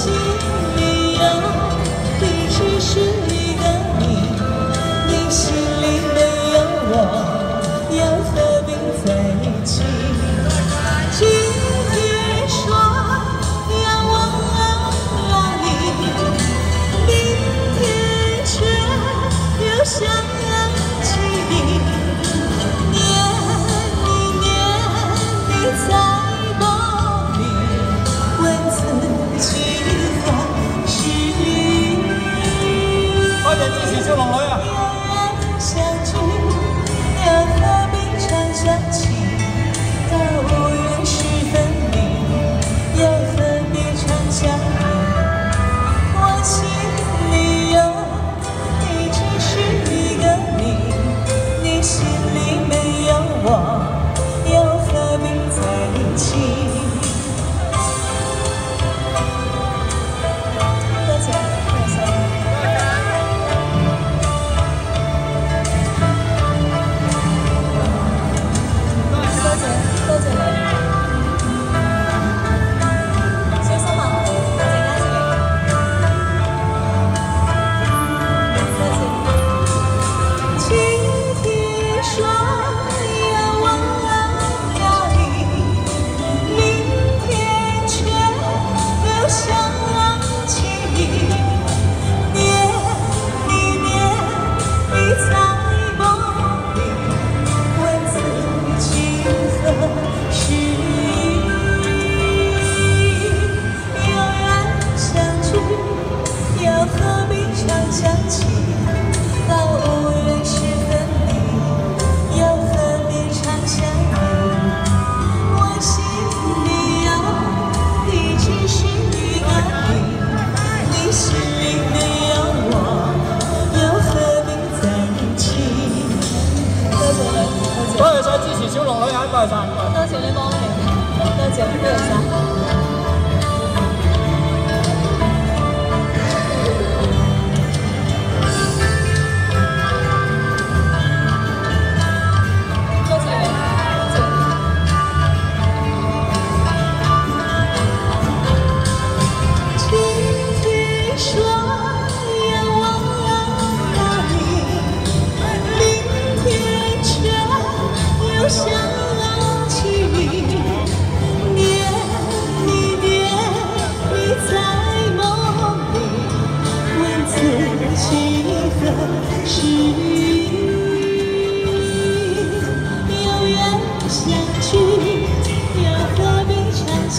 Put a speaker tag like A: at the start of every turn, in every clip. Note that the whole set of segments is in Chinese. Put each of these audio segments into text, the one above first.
A: 心里有的只是你的你，你心里没有我，又何必在一起。今天说要忘了你，明天却又想。小龙女啊！小龙女有一大多謝你幫忙，多謝，多謝。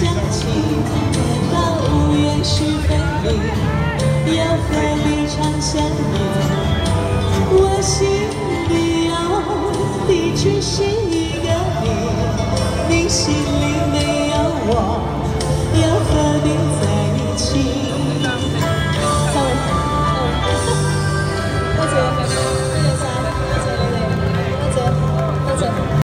A: 想起在那无缘是分离，要和你长相依。我心里有的只是一个你，你心里没有我，要和你。